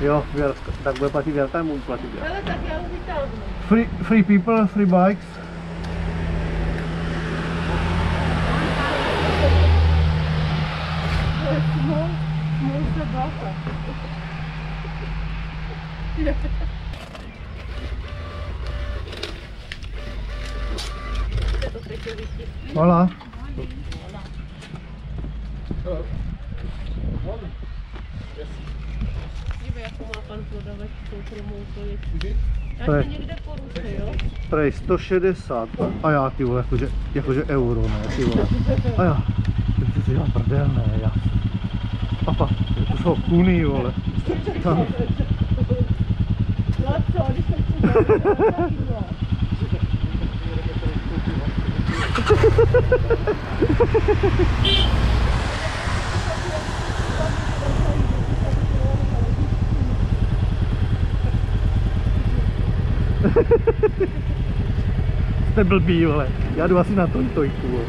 Jo, Bělsko. Tak bude platit Bělsko, tam budu platit Bělsko. Ale tak já už Free, free people, free bikes. Small, small Hola. Hola. Hello. Dívej, jako má pan prodavač soukromou je- Já někde poruše, jo? Prej 160. A já ty vole, jakože, jakože euro, ne, ty vole. A já, ty si dělá prdel, ne, já. Papa, to jsou kuny, vole. Tam, No co, když jsem si jste blbý, vole. Já jdu asi na toj tojku, vole.